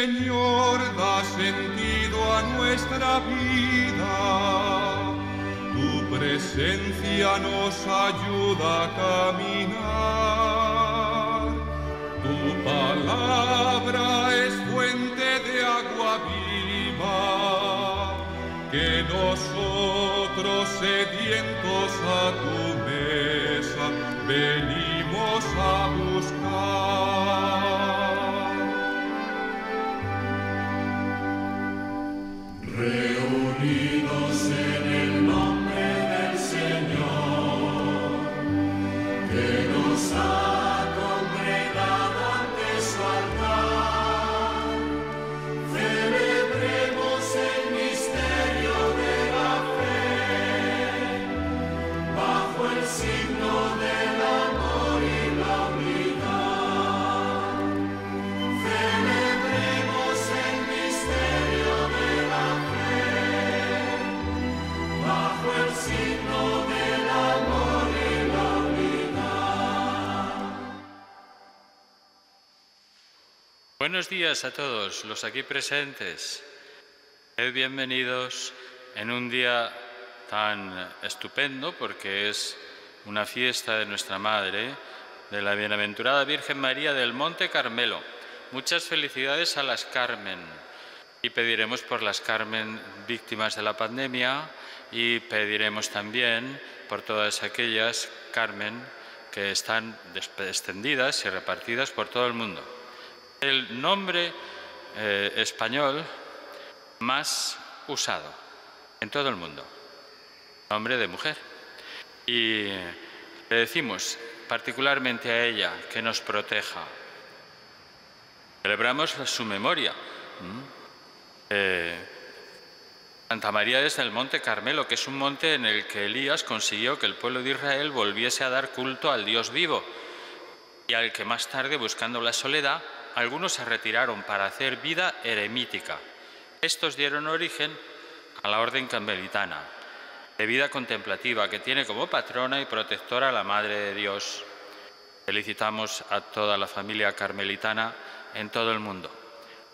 Señor, da sentido a nuestra vida. Tu presencia nos ayuda a caminar. Tu palabra es fuente de agua viva. Que nosotros sedientos a tu mesa venimos a buscar. Buenos días a todos los aquí presentes. Bienvenidos en un día tan estupendo porque es una fiesta de nuestra Madre, de la Bienaventurada Virgen María del Monte Carmelo. Muchas felicidades a las Carmen y pediremos por las Carmen víctimas de la pandemia y pediremos también por todas aquellas Carmen que están extendidas y repartidas por todo el mundo el nombre eh, español más usado en todo el mundo. Nombre de mujer. Y le decimos particularmente a ella que nos proteja. Celebramos su memoria. ¿m? Eh, Santa María desde el Monte Carmelo, que es un monte en el que Elías consiguió que el pueblo de Israel volviese a dar culto al Dios vivo y al que más tarde, buscando la soledad, algunos se retiraron para hacer vida eremítica. Estos dieron origen a la orden carmelitana, de vida contemplativa, que tiene como patrona y protectora a la Madre de Dios. Felicitamos a toda la familia carmelitana en todo el mundo,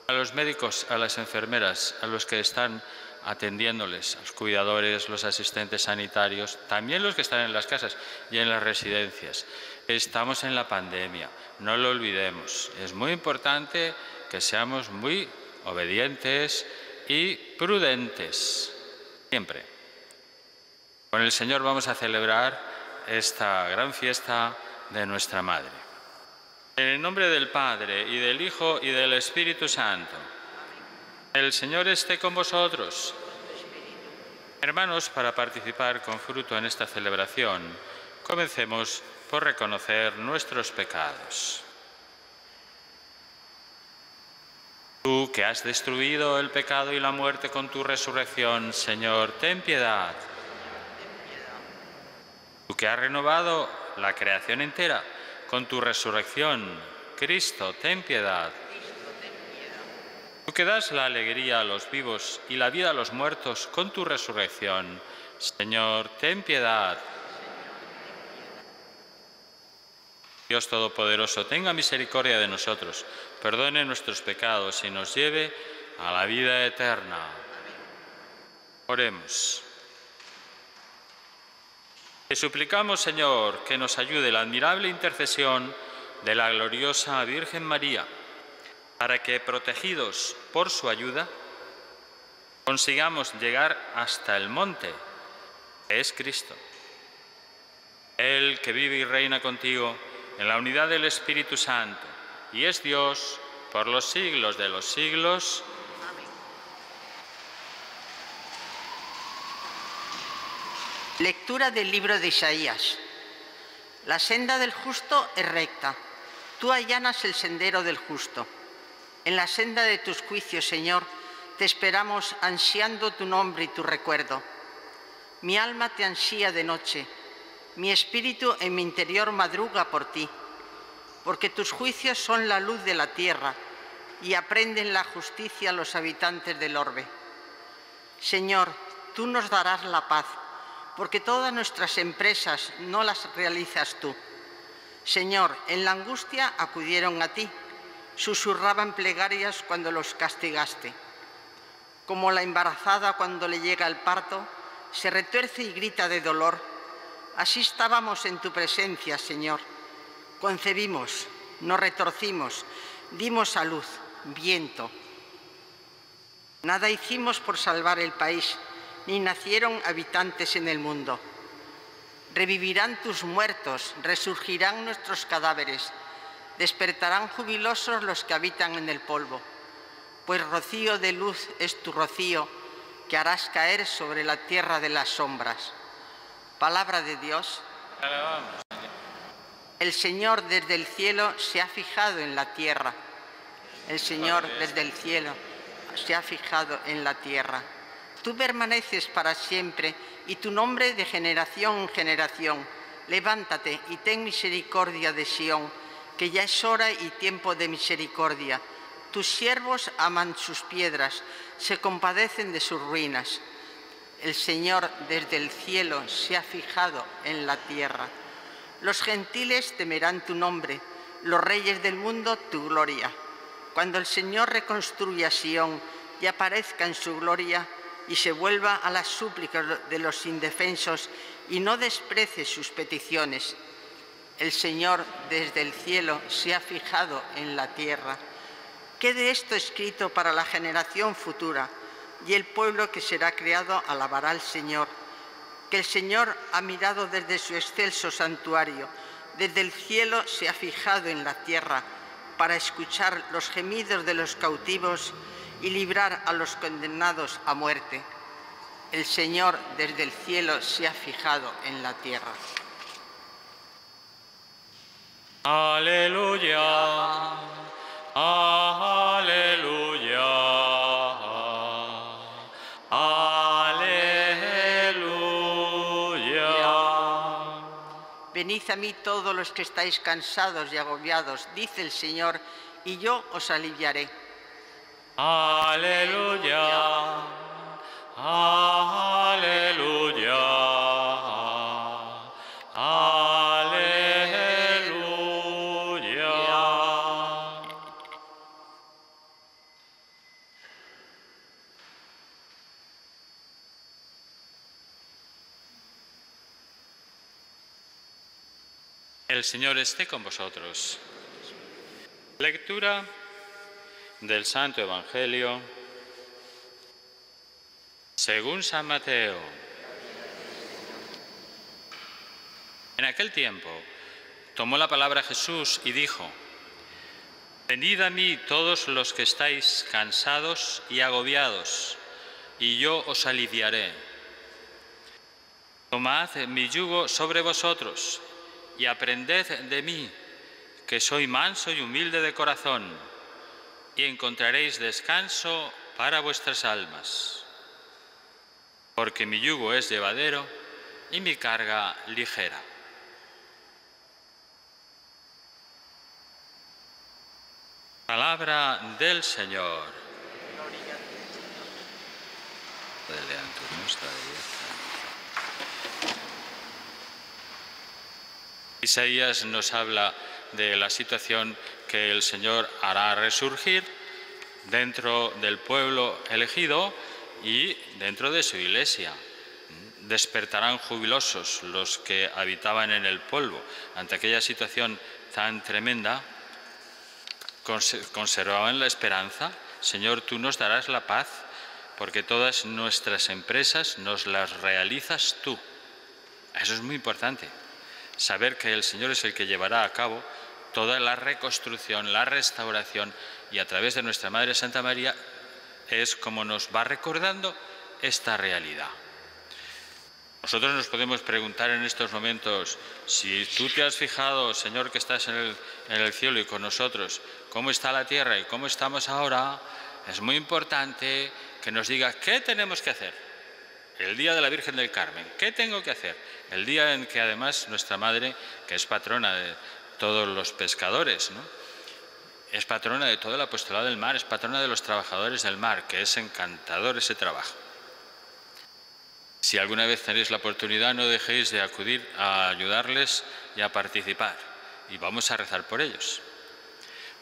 a los médicos, a las enfermeras, a los que están atendiéndoles, a los cuidadores, los asistentes sanitarios, también los que están en las casas y en las residencias. Estamos en la pandemia, no lo olvidemos. Es muy importante que seamos muy obedientes y prudentes, siempre. Con el Señor vamos a celebrar esta gran fiesta de nuestra Madre. En el nombre del Padre y del Hijo y del Espíritu Santo. El Señor esté con vosotros. Hermanos, para participar con fruto en esta celebración, comencemos por reconocer nuestros pecados. Tú que has destruido el pecado y la muerte con tu resurrección, Señor, ten piedad. Tú que has renovado la creación entera con tu resurrección, Cristo, ten piedad. Tú que das la alegría a los vivos y la vida a los muertos con tu resurrección, Señor, ten piedad. Dios Todopoderoso, tenga misericordia de nosotros, perdone nuestros pecados y nos lleve a la vida eterna. Oremos. Te suplicamos, Señor, que nos ayude la admirable intercesión de la gloriosa Virgen María, para que, protegidos por su ayuda, consigamos llegar hasta el monte, que es Cristo. Él que vive y reina contigo en la unidad del Espíritu Santo y es Dios por los siglos de los siglos. Lectura del libro de Isaías. La senda del justo es recta. Tú allanas el sendero del justo. En la senda de tus juicios, Señor, te esperamos ansiando tu nombre y tu recuerdo. Mi alma te ansía de noche. Mi espíritu en mi interior madruga por ti, porque tus juicios son la luz de la tierra y aprenden la justicia los habitantes del orbe. Señor, tú nos darás la paz, porque todas nuestras empresas no las realizas tú. Señor, en la angustia acudieron a ti susurraban plegarias cuando los castigaste. Como la embarazada cuando le llega el parto, se retuerce y grita de dolor. Así estábamos en tu presencia, Señor. Concebimos, nos retorcimos, dimos a luz, viento. Nada hicimos por salvar el país, ni nacieron habitantes en el mundo. Revivirán tus muertos, resurgirán nuestros cadáveres, despertarán jubilosos los que habitan en el polvo, pues rocío de luz es tu rocío que harás caer sobre la tierra de las sombras. Palabra de Dios. El Señor desde el cielo se ha fijado en la tierra. El Señor desde el cielo se ha fijado en la tierra. Tú permaneces para siempre y tu nombre de generación en generación. Levántate y ten misericordia de Sión, que ya es hora y tiempo de misericordia. Tus siervos aman sus piedras, se compadecen de sus ruinas. El Señor desde el cielo se ha fijado en la tierra. Los gentiles temerán tu nombre, los reyes del mundo tu gloria. Cuando el Señor reconstruya Sión y aparezca en su gloria y se vuelva a las súplicas de los indefensos y no desprecie sus peticiones. El Señor desde el cielo se ha fijado en la tierra. Quede esto escrito para la generación futura y el pueblo que será creado alabará al Señor, que el Señor ha mirado desde su excelso santuario, desde el cielo se ha fijado en la tierra para escuchar los gemidos de los cautivos y librar a los condenados a muerte. El Señor desde el cielo se ha fijado en la tierra. Aleluya, Venid a mí todos los que estáis cansados y agobiados, dice el Señor, y yo os aliviaré. Aleluya, aleluya, Señor esté con vosotros. Lectura del Santo Evangelio según San Mateo. En aquel tiempo tomó la palabra Jesús y dijo, Venid a mí todos los que estáis cansados y agobiados, y yo os aliviaré. Tomad mi yugo sobre vosotros y aprended de mí, que soy manso y humilde de corazón y encontraréis descanso para vuestras almas. Porque mi yugo es llevadero y mi carga ligera. Palabra del Señor. Isaías nos habla de la situación que el Señor hará resurgir dentro del pueblo elegido y dentro de su iglesia. Despertarán jubilosos los que habitaban en el polvo. Ante aquella situación tan tremenda, conservaban la esperanza. Señor, tú nos darás la paz porque todas nuestras empresas nos las realizas tú. Eso es muy importante. Saber que el Señor es el que llevará a cabo toda la reconstrucción, la restauración y a través de nuestra Madre Santa María es como nos va recordando esta realidad. Nosotros nos podemos preguntar en estos momentos, si tú te has fijado, Señor, que estás en el, cielo y con nosotros, cómo está la tierra y cómo estamos ahora, es muy importante que nos diga qué tenemos que hacer. El día de la Virgen del Carmen, ¿qué tengo que hacer? El día en que además nuestra Madre, que es patrona de todos los pescadores, ¿no? es patrona de todo el apostolado del mar, es patrona de los trabajadores del mar, que es encantador ese trabajo. Si alguna vez tenéis la oportunidad, no dejéis de acudir a ayudarles y a participar. Y vamos a rezar por ellos.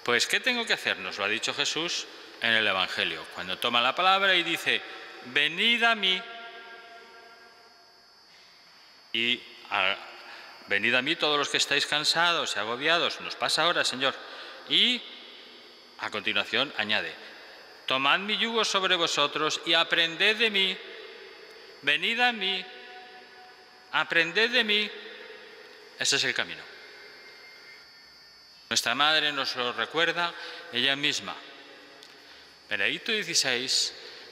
Pues, ¿qué tengo que hacer? Nos lo ha dicho Jesús en el Evangelio, cuando toma la palabra y dice, venid a mí. Y venid a mí todos los que estáis cansados y agobiados, nos pasa ahora, Señor. Y a continuación añade, tomad mi yugo sobre vosotros y aprended de mí, venid a mí, aprended de mí. Ese es el camino. Nuestra madre nos lo recuerda ella misma. Benedicto XVI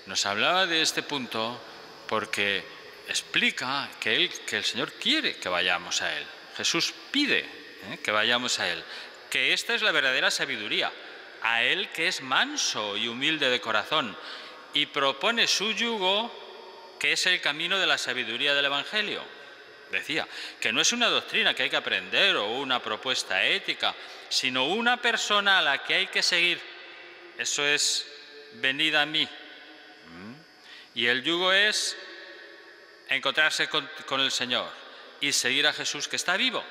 nos hablaba de este punto porque explica que, que el Señor quiere que vayamos a Él. Jesús pide ¿eh? que vayamos a Él, que esta es la verdadera sabiduría, a Él que es manso y humilde de corazón y propone su yugo, que es el camino de la sabiduría del Evangelio. Decía, que no es una doctrina que hay que aprender o una propuesta ética, sino una persona a la que hay que seguir. Eso es venid a mí. ¿Mm? Y el yugo es encontrarse con, el Señor y seguir a Jesús que está vivo.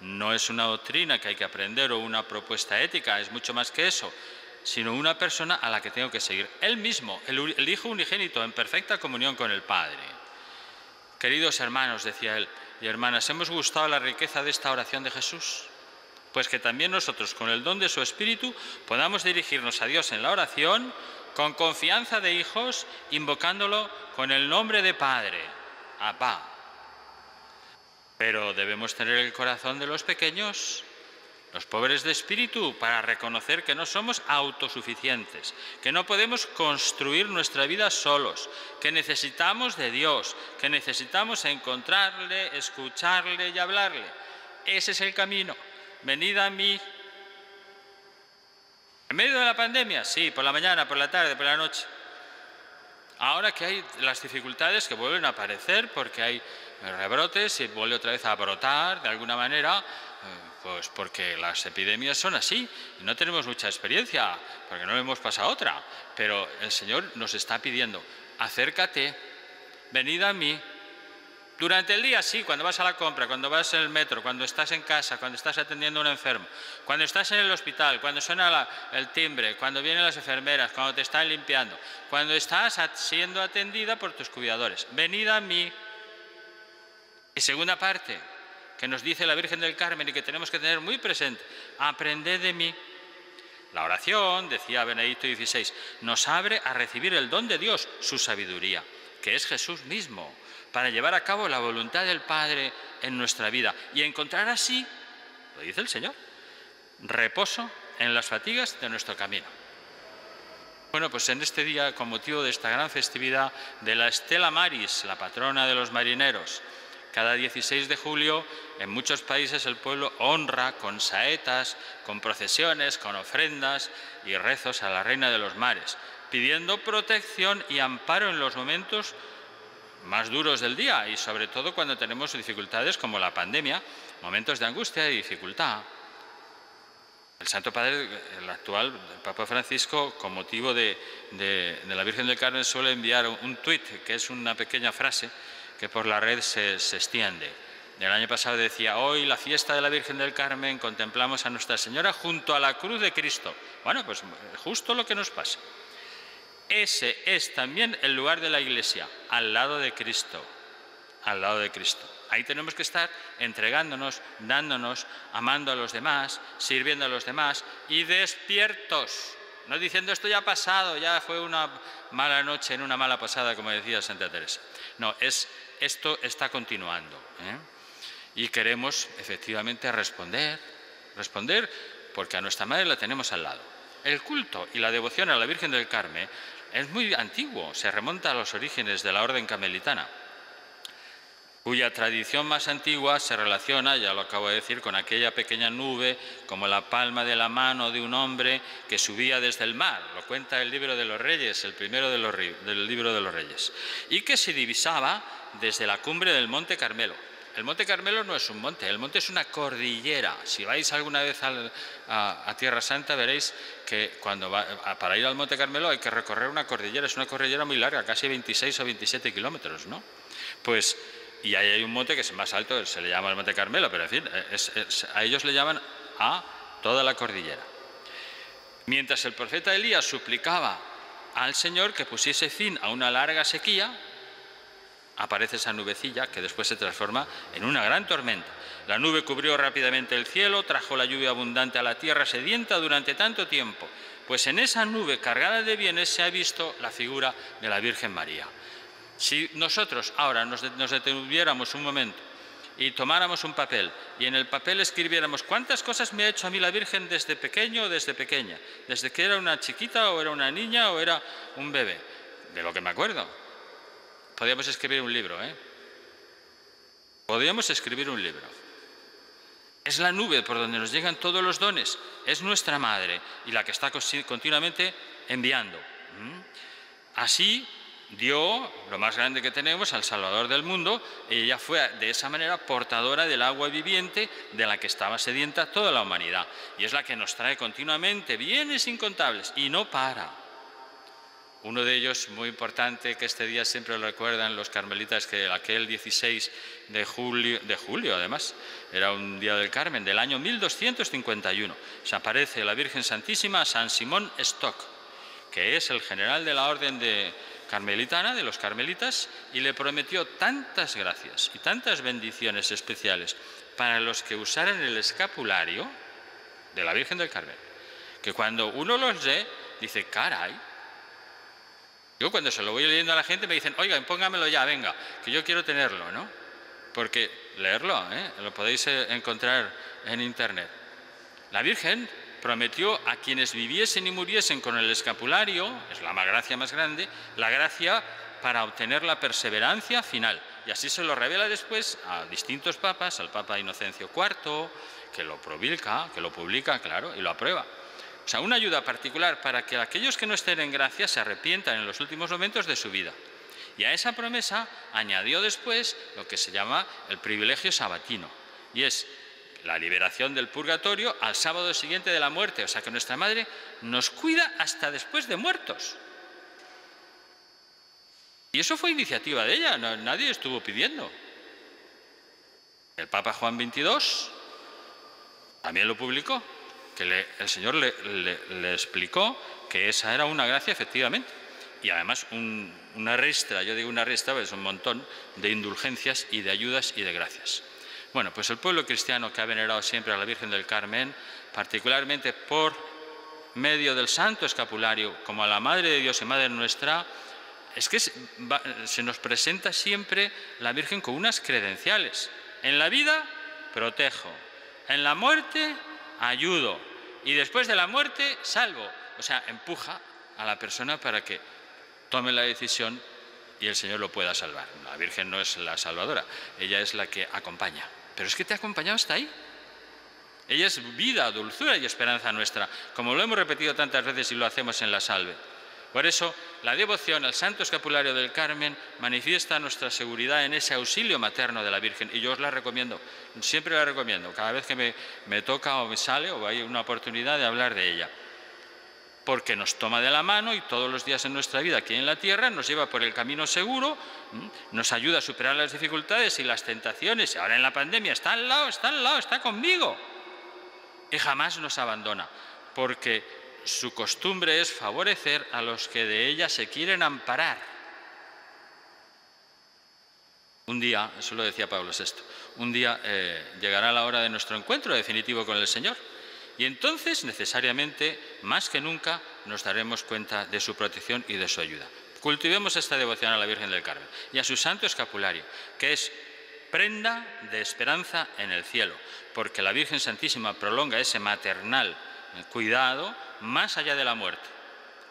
No es una doctrina que hay que aprender o una propuesta ética, es mucho más que eso, sino una persona a la que tengo que seguir. Él mismo, el, el Hijo unigénito, en perfecta comunión con el Padre. Queridos hermanos, decía él, y hermanas, ¿hemos gustado la riqueza de esta oración de Jesús? Pues que también nosotros, con el don de su Espíritu, podamos dirigirnos a Dios en la oración con confianza de hijos, invocándolo con el nombre de Padre, Abba. Pero debemos tener el corazón de los pequeños, los pobres de espíritu, para reconocer que no somos autosuficientes, que no podemos construir nuestra vida solos, que necesitamos de Dios, que necesitamos encontrarle, escucharle y hablarle. Ese es el camino. Venid a mí ¿En medio de la pandemia? Sí, por la mañana, por la tarde, por la noche. Ahora que hay las dificultades que vuelven a aparecer porque hay rebrotes y vuelve otra vez a brotar de alguna manera, eh, pues porque las epidemias son así no tenemos mucha experiencia, porque no hemos pasado otra. Pero el Señor nos está pidiendo, acércate, venid a mí, durante el día sí, cuando vas a la compra, cuando vas en el metro, cuando estás en casa, cuando estás atendiendo a un enfermo, cuando estás en el hospital, cuando suena el timbre, cuando vienen las enfermeras, cuando te están limpiando, cuando estás siendo atendida por tus cuidadores. Venid a mí. Y segunda parte, que nos dice la Virgen del Carmen y que tenemos que tener muy presente, aprended de mí. La oración, decía Benedicto XVI, nos abre a recibir el don de Dios, su sabiduría, que es Jesús mismo para llevar a cabo la voluntad del Padre en nuestra vida y encontrar así, lo dice el Señor, reposo en las fatigas de nuestro camino. Bueno, pues en este día, con motivo de esta gran festividad de la Estela Maris, la patrona de los marineros, cada 16 de julio en muchos países el pueblo honra con saetas, con procesiones, con ofrendas y rezos a la Reina de los Mares, pidiendo protección y amparo en los momentos más duros del día y sobre todo cuando tenemos dificultades como la pandemia, momentos de angustia y dificultad. El Santo Padre, el actual Papa Francisco, con motivo de, la Virgen del Carmen, suele enviar un tuit, que es una pequeña frase que por la red se, se extiende. El año pasado decía, hoy la fiesta de la Virgen del Carmen contemplamos a Nuestra Señora junto a la cruz de Cristo. Bueno, pues justo lo que nos pasa. Ese es también el lugar de la iglesia, al lado de Cristo, al lado de Cristo. Ahí tenemos que estar entregándonos, dándonos, amando a los demás, sirviendo a los demás y despiertos. No diciendo esto ya ha pasado, ya fue una mala noche en una mala pasada, como decía Santa Teresa. No, es, esto está continuando. ¿eh? Y queremos efectivamente responder, responder porque a nuestra madre la tenemos al lado. El culto y la devoción a la Virgen del Carmen es muy antiguo, se remonta a los orígenes de la orden camelitana, cuya tradición más antigua se relaciona, ya lo acabo de decir, con aquella pequeña nube como la palma de la mano de un hombre que subía desde el mar, lo cuenta el libro de los reyes, el primero del libro de los reyes, y que se divisaba desde la cumbre del monte Carmelo. El Monte Carmelo no es un monte, el monte es una cordillera. Si vais alguna vez a, Tierra Santa veréis que cuando para ir al Monte Carmelo hay que recorrer una cordillera, es una cordillera muy larga, casi 26 o 27 kilómetros, ¿no? Pues, y ahí hay un monte que es más alto, se le llama el Monte Carmelo, pero en fin, a ellos le llaman a toda la cordillera. Mientras el profeta Elías suplicaba al Señor que pusiese fin a una larga sequía, aparece esa nubecilla que después se transforma en una gran tormenta. La nube cubrió rápidamente el cielo, trajo la lluvia abundante a la tierra sedienta durante tanto tiempo, pues en esa nube cargada de bienes se ha visto la figura de la Virgen María. Si nosotros ahora nos, detuviéramos un momento y tomáramos un papel y en el papel escribiéramos cuántas cosas me ha hecho a mí la Virgen desde pequeño o desde pequeña, desde que era una chiquita o era una niña o era un bebé, de lo que me acuerdo, podríamos escribir un libro, ¿eh? Podríamos escribir un libro. Es la nube por donde nos llegan todos los dones, es nuestra madre y la que está continuamente enviando. Así dio lo más grande que tenemos al Salvador del mundo, ella fue de esa manera portadora del agua viviente de la que estaba sedienta toda la humanidad. Y es la que nos trae continuamente bienes incontables y no para. Uno de ellos, muy importante, que este día siempre lo recuerdan los carmelitas, que aquel 16 de julio, de además, era un día del Carmen, del año 1251, se aparece la Virgen Santísima San Simón Stock, que es el general de la orden de carmelitana, de los carmelitas, y le prometió tantas gracias y tantas bendiciones especiales para los que usaran el escapulario de la Virgen del Carmen, que cuando uno los lee, dice, caray, yo cuando se lo voy leyendo a la gente me dicen, oigan, póngamelo ya, venga, que yo quiero tenerlo, ¿no? Porque leerlo, ¿eh? lo podéis eh, encontrar en internet. La Virgen prometió a quienes viviesen y muriesen con el escapulario, es la gracia más grande, la gracia para obtener la perseverancia final. Y así se lo revela después a distintos papas, al Papa Inocencio IV, que lo publica, que lo publica, claro, y lo aprueba. O sea, una ayuda particular para que aquellos que no estén en gracia se arrepientan en los últimos momentos de su vida. Y a esa promesa añadió después lo que se llama el privilegio sabatino, y es la liberación del purgatorio al sábado siguiente de la muerte. O sea que nuestra Madre nos cuida hasta después de muertos. Y eso fue iniciativa de ella, nadie estuvo pidiendo. El Papa Juan XXII también lo publicó que el Señor le, explicó que esa era una gracia efectivamente. Y además una restra, yo digo una restra, es un montón de indulgencias y de ayudas y de gracias. Bueno, pues el pueblo cristiano que ha venerado siempre a la Virgen del Carmen, particularmente por medio del santo escapulario, como a la Madre de Dios y Madre nuestra, es que se nos presenta siempre la Virgen con unas credenciales. En la vida, protejo. En la muerte, ayudo. Y después de la muerte, salvo. O sea, empuja a la persona para que tome la decisión y el Señor lo pueda salvar. La Virgen no es la salvadora, ella es la que acompaña. Pero es que te ha acompañado hasta ahí. Ella es vida, dulzura y esperanza nuestra, como lo hemos repetido tantas veces y lo hacemos en la salve. Por eso, la devoción al Santo Escapulario del Carmen manifiesta nuestra seguridad en ese auxilio materno de la Virgen y yo os la recomiendo, siempre la recomiendo, cada vez que me, toca o me sale o hay una oportunidad de hablar de ella porque nos toma de la mano y todos los días en nuestra vida aquí en la tierra nos lleva por el camino seguro, nos ayuda a superar las dificultades y las tentaciones. Y ahora en la pandemia está al lado, está al lado, está conmigo. Y jamás nos abandona, porque su costumbre es favorecer a los que de ella se quieren amparar. Un día, eso lo decía Pablo VI, un día eh, llegará la hora de nuestro encuentro definitivo con el Señor y entonces necesariamente, más que nunca, nos daremos cuenta de su protección y de su ayuda. Cultivemos esta devoción a la Virgen del Carmen y a su santo escapulario, que es prenda de esperanza en el cielo, porque la Virgen Santísima prolonga ese maternal cuidado más allá de la muerte.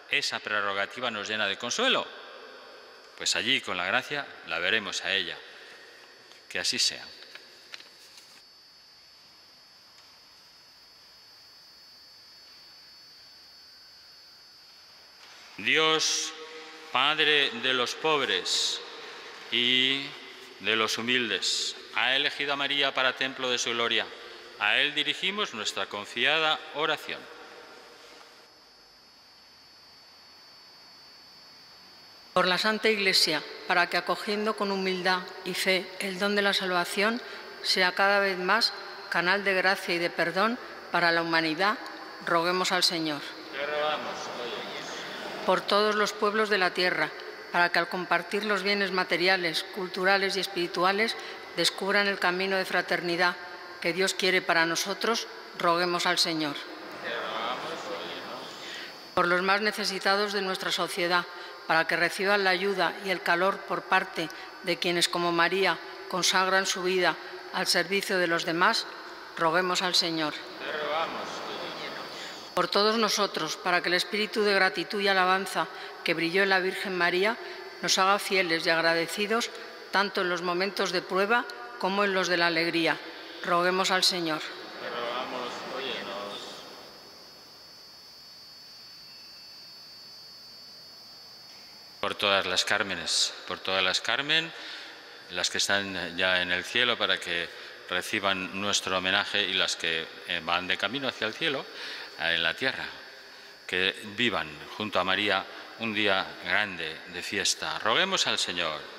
Esa prerrogativa nos llena de consuelo. Pues allí, con la gracia, la veremos a ella. Que así sea. Dios, Padre de los pobres y de los humildes, ha elegido a María para templo de su gloria. A Él dirigimos nuestra confiada oración. por la Santa Iglesia, para que acogiendo con humildad y fe el don de la salvación, sea cada vez más canal de gracia y de perdón para la humanidad, roguemos al Señor. por todos los pueblos de la tierra, para que al compartir los bienes materiales, culturales y espirituales descubran el camino de fraternidad que Dios quiere para nosotros, roguemos al Señor. Por los más necesitados de nuestra sociedad, para que reciban la ayuda y el calor por parte de quienes como María consagran su vida al servicio de los demás, roguemos al Señor. Por todos nosotros, para que el espíritu de gratitud y alabanza que brilló en la Virgen María nos haga fieles y agradecidos tanto en los momentos de prueba como en los de la alegría. Roguemos al Señor. Por todas las Cármenes, por todas las Carmen, las que están ya en el cielo para que reciban nuestro homenaje y las que eh, van de camino hacia el cielo, eh, en la tierra, que vivan junto a María un día grande de fiesta. Roguemos al Señor.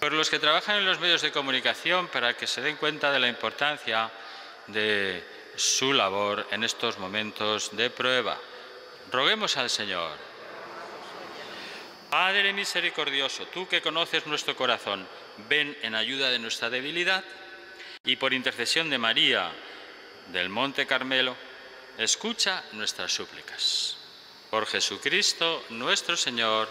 Por los que trabajan en los medios de comunicación para que se den cuenta de la importancia de su labor en estos momentos de prueba. Roguemos al Señor. Padre misericordioso, tú que conoces nuestro corazón, ven en ayuda de nuestra debilidad y por intercesión de María del Monte Carmelo, escucha nuestras súplicas. Por Jesucristo nuestro Señor.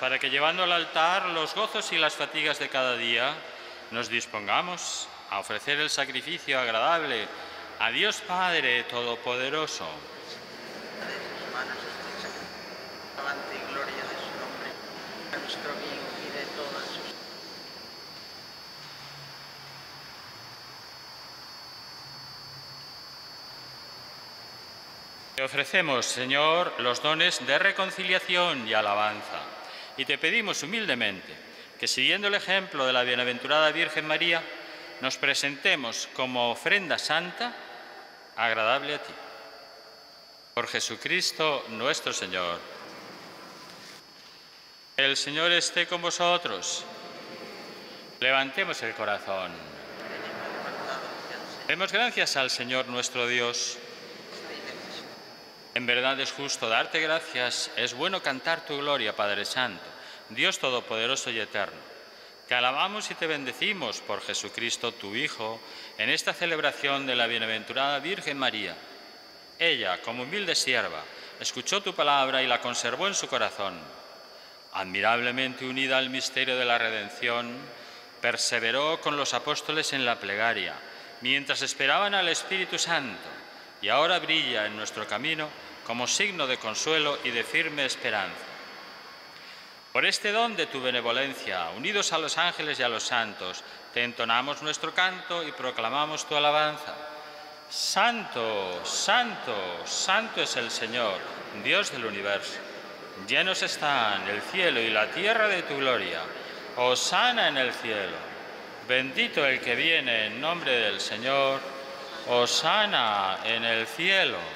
Para que llevando al altar los gozos y las fatigas de cada día, nos dispongamos a ofrecer el sacrificio agradable a Dios Padre Todopoderoso. Te ofrecemos, Señor, los dones de reconciliación y alabanza, y te pedimos humildemente que, siguiendo el ejemplo de la bienaventurada Virgen María, nos presentemos como ofrenda santa agradable a ti. Por Jesucristo nuestro Señor. El Señor esté con vosotros. Levantemos el corazón. Demos gracias al Señor nuestro Dios. En verdad es justo darte gracias, es bueno cantar tu gloria, Padre Santo, Dios Todopoderoso y Eterno. Te alabamos y te bendecimos por Jesucristo, tu Hijo, en esta celebración de la bienaventurada Virgen María. Ella, como humilde sierva, escuchó tu palabra y la conservó en su corazón. Admirablemente unida al misterio de la redención, perseveró con los apóstoles en la plegaria, mientras esperaban al Espíritu Santo, y ahora brilla en nuestro camino como signo de consuelo y de firme esperanza. Por este don de tu benevolencia, unidos a los ángeles y a los santos, te entonamos nuestro canto y proclamamos tu alabanza. Santo, santo, santo es el Señor, Dios del universo. Llenos están el cielo y la tierra de tu gloria. Osana en el cielo. Bendito el que viene en nombre del Señor. Osana en el cielo.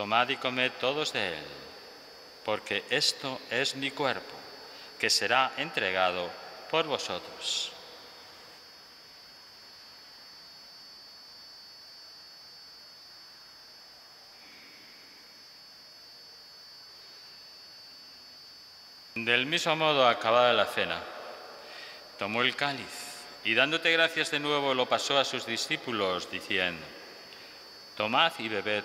Tomad y comed todos de él, porque esto es mi cuerpo, que será entregado por vosotros. Del mismo modo, acabada la cena, tomó el cáliz y dándote gracias de nuevo lo pasó a sus discípulos, diciendo, Tomad y bebed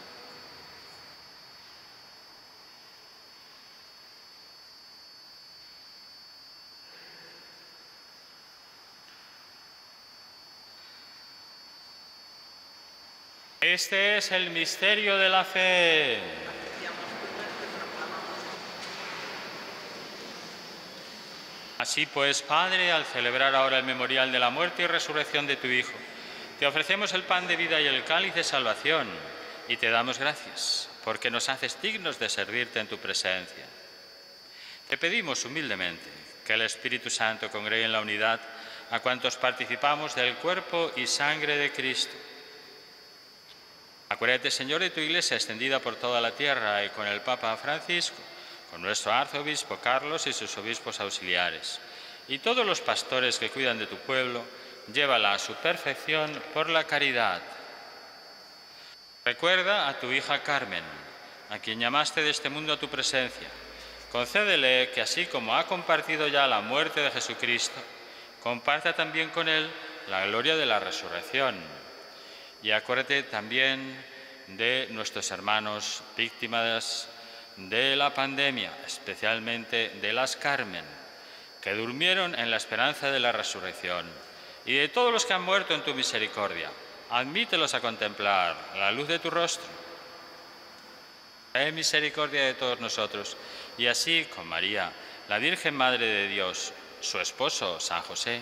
Este es el misterio de la fe. Así pues, Padre, al celebrar ahora el memorial de la muerte y resurrección de tu Hijo, te ofrecemos el pan de vida y el cáliz de salvación y te damos gracias porque nos haces dignos de servirte en tu presencia. Te pedimos humildemente que el Espíritu Santo congregue en la unidad a cuantos participamos del cuerpo y sangre de Cristo Acuérdate, Señor, de tu iglesia extendida por toda la tierra y con el Papa Francisco, con nuestro arzobispo Carlos y sus obispos auxiliares, y todos los pastores que cuidan de tu pueblo, llévala a su perfección por la caridad. Recuerda a tu hija Carmen, a quien llamaste de este mundo a tu presencia. Concédele que así como ha compartido ya la muerte de Jesucristo, comparta también con él la gloria de la resurrección y acuérdate también de nuestros hermanos víctimas de la pandemia, especialmente de las Carmen, que durmieron en la esperanza de la resurrección, y de todos los que han muerto en tu misericordia. Admítelos a contemplar la luz de tu rostro. Ten misericordia de todos nosotros, y así con María, la Virgen Madre de Dios, su esposo, San José,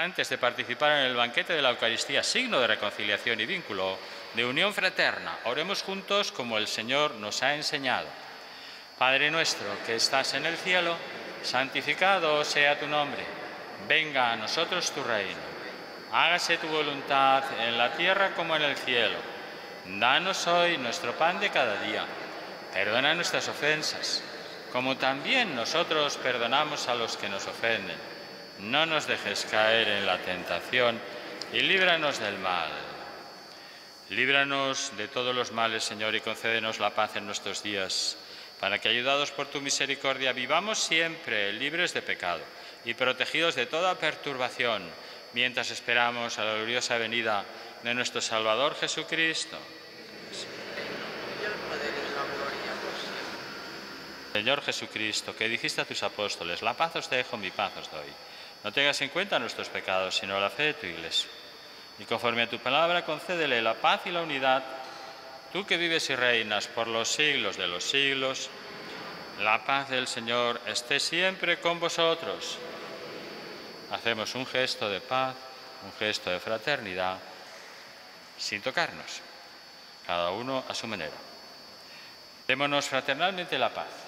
Antes de participar en el banquete de la Eucaristía, signo de reconciliación y vínculo, de unión fraterna, oremos juntos como el Señor nos ha enseñado. Padre nuestro que estás en el cielo, santificado sea tu nombre. Venga a nosotros tu reino. Hágase tu voluntad en la tierra como en el cielo. Danos hoy nuestro pan de cada día. Perdona nuestras ofensas, como también nosotros perdonamos a los que nos ofenden no nos dejes caer en la tentación y líbranos del mal. Líbranos de todos los males, Señor, y concédenos la paz en nuestros días, para que, ayudados por tu misericordia, vivamos siempre libres de pecado y protegidos de toda perturbación, mientras esperamos a la gloriosa venida de nuestro Salvador Jesucristo. Señor Jesucristo, que dijiste a tus apóstoles, la paz os dejo, mi paz os doy. No tengas en cuenta nuestros pecados, sino la fe de tu iglesia. Y conforme a tu palabra, concédele la paz y la unidad, tú que vives y reinas por los siglos de los siglos, la paz del Señor esté siempre con vosotros. Hacemos un gesto de paz un gesto de fraternidad sin tocarnos, cada uno a su manera. Démonos fraternalmente la paz.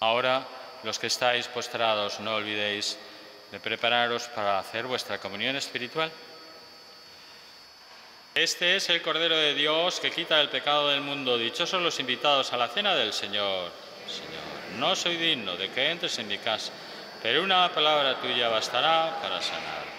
Ahora, los que estáis postrados, no olvidéis de prepararos para hacer vuestra comunión espiritual. Este es el Cordero de Dios que quita el pecado del mundo. Dichosos los invitados a la cena del Señor. Señor, no soy digno de que entres en mi casa, pero una palabra tuya bastará para sanar.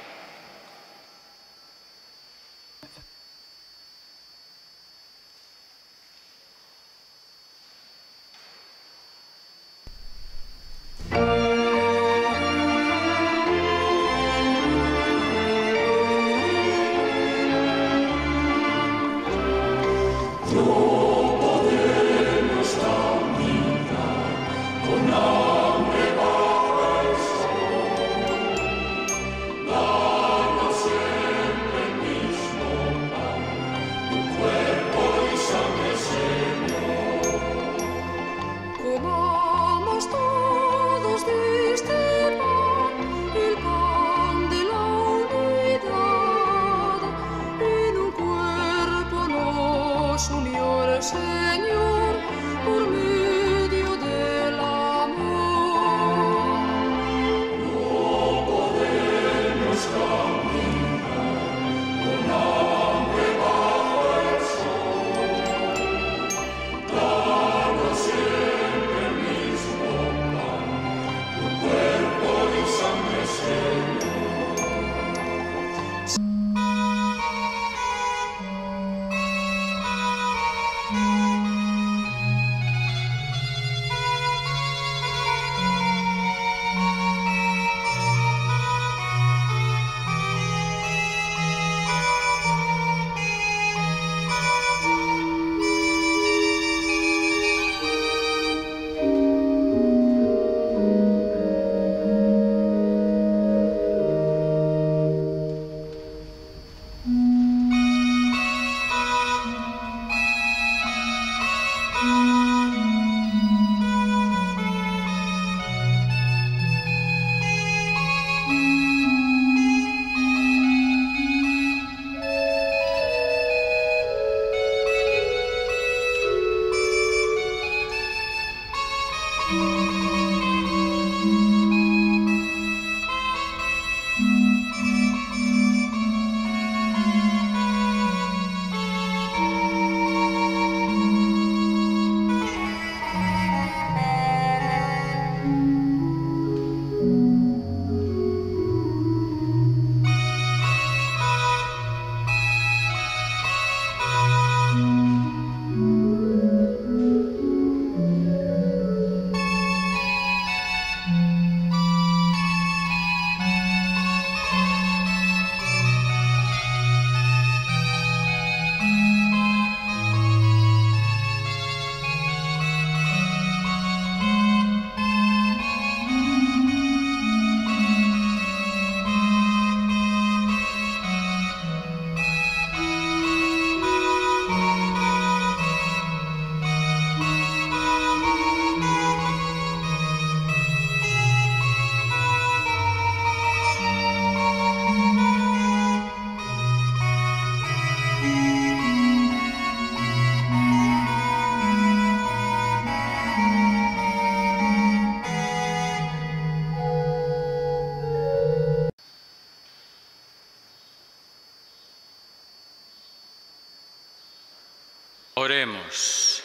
Oremos.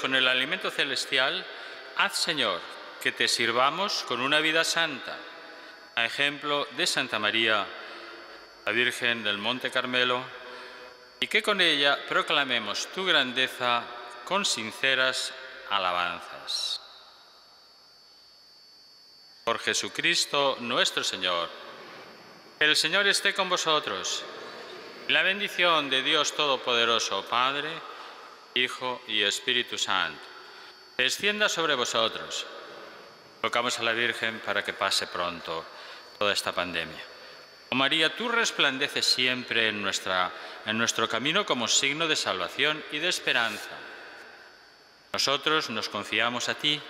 Con el alimento celestial, haz, Señor, que te sirvamos con una vida santa, a ejemplo de Santa María, la Virgen del Monte Carmelo, y que con ella proclamemos tu grandeza con sinceras alabanzas. Por Jesucristo nuestro Señor. El Señor esté con vosotros. La bendición de Dios Todopoderoso, Padre, Hijo y Espíritu Santo, descienda sobre vosotros. Tocamos a la Virgen para que pase pronto toda esta pandemia. Oh María, tú resplandeces siempre en, nuestro camino como signo de salvación y de esperanza. Nosotros nos confiamos a ti,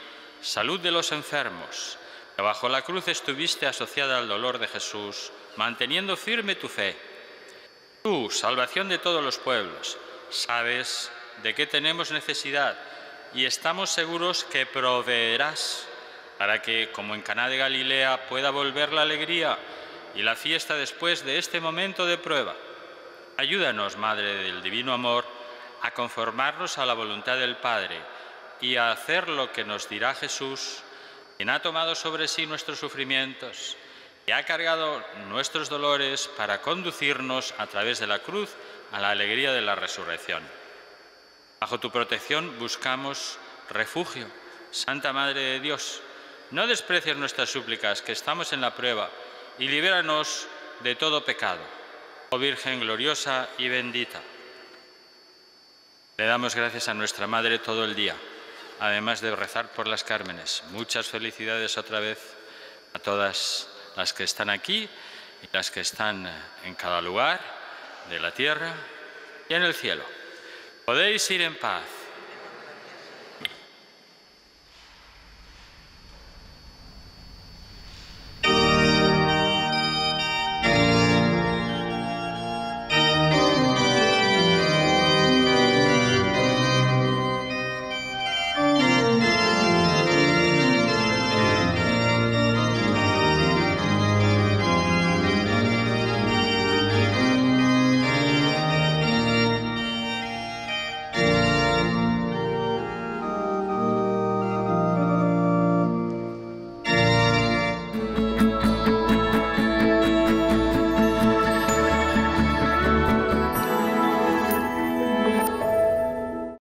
salud de los enfermos, bajo la cruz estuviste asociada al dolor de Jesús, manteniendo firme tu fe. Tú, salvación de todos los pueblos, sabes de qué tenemos necesidad y estamos seguros que proveerás para que, como en Caná de Galilea, pueda volver la alegría y la fiesta después de este momento de prueba. Ayúdanos, Madre del Divino Amor, a conformarnos a la voluntad del Padre y a hacer lo que nos dirá Jesús, quien ha tomado sobre sí nuestros sufrimientos y ha cargado nuestros dolores para conducirnos a través de la cruz a la alegría de la resurrección. Bajo tu protección buscamos refugio. Santa Madre de Dios, no desprecies nuestras súplicas, que estamos en la prueba y libéranos de todo pecado. Oh Virgen gloriosa y bendita. Le damos gracias a nuestra Madre todo el día, además de rezar por las Cármenes. Muchas felicidades otra vez a todas las que están aquí y las que están en cada lugar de la tierra y en el cielo. Podéis ir en paz.